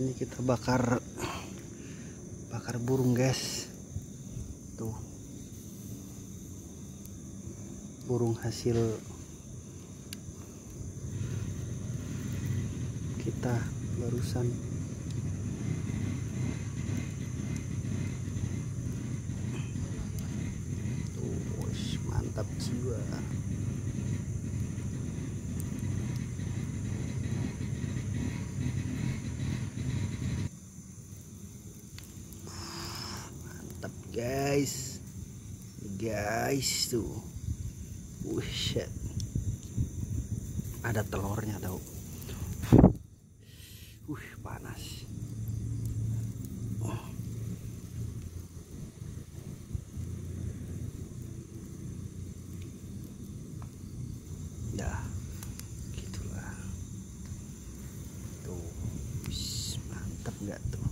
ini kita bakar bakar burung guys. Tuh. Burung hasil kita barusan. Tuh mantap jiwa mantap guys. Guys tuh. Shit. Ada telurnya tau. Wih panas oh. ya gitulah tuh Wis, mantap nggak tuh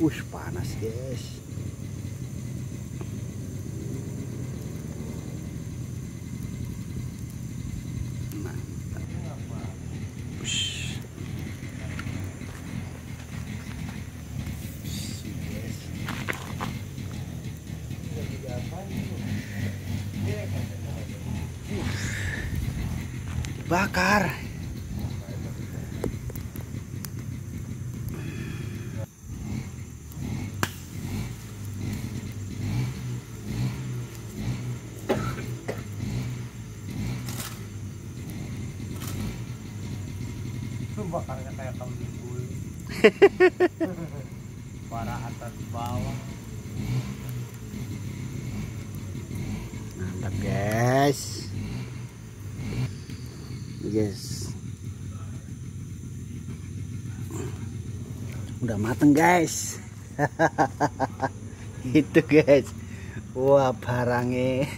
Wih panas guys. Bakar itu bakarnya kayak kambing bul para atas bawah. Mantap guys. Guys. Udah mateng guys. Itu guys. Wah barangnya.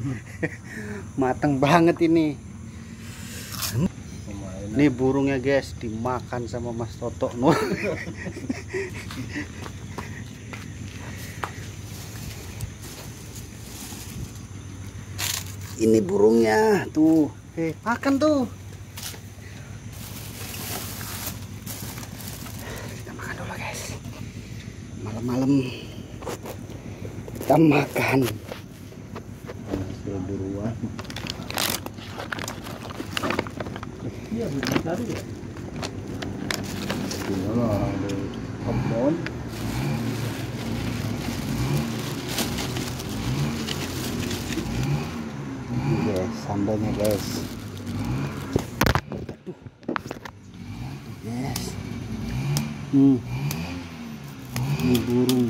Mateng banget ini Ini burungnya guys Dimakan sama Mas Toto. No. Ini burungnya tuh. Eh makan tuh. Kita makan dulu guys. Malam-malam Kita makan. Buruan iya bisa cari ya. Gimana? Ada kebon Ini guys sambalnya guys. Yes. Hmm. Ini burung.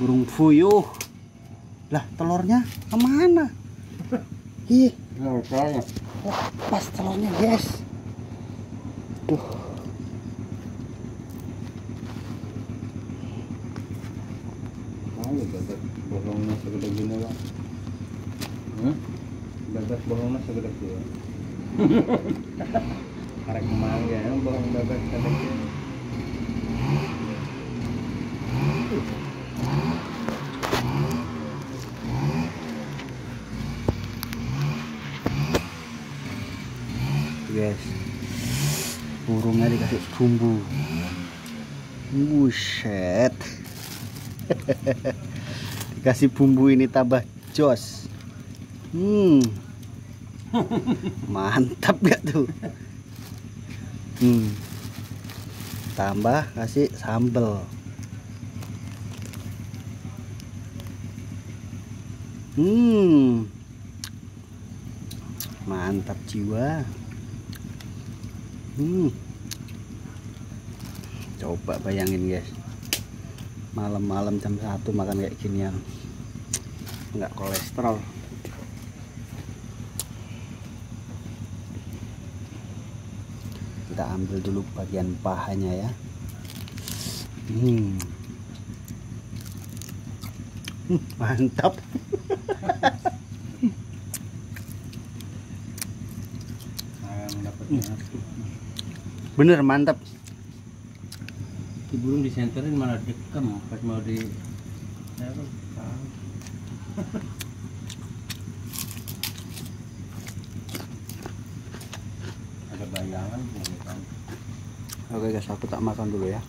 Burung puyuh Lah telurnya ke mana? Ih. Saya lepas telurnya guys. Tuh Ayo bebek bohongnya segede gini lah hmm? bebek bohongnya segede gini. Karek mangga ya bohong bebek segede gini guys. Burungnya dikasih bumbu. Buset. Dikasih bumbu ini tambah jos. Hmm. Mantap gak tuh? Hmm. Tambah kasih sambel. Hmm. Mantap jiwa hmm. Coba bayangin guys. Malam-malam jam satu makan kayak ginian nggak kolesterol. Kita ambil dulu bagian pahanya ya. Hmm. Hmm, mantap bener mantap. Di burung disenterin malah dekem. Pas mau di saya kan tahu. bayangan oke guys aku tak makan dulu ya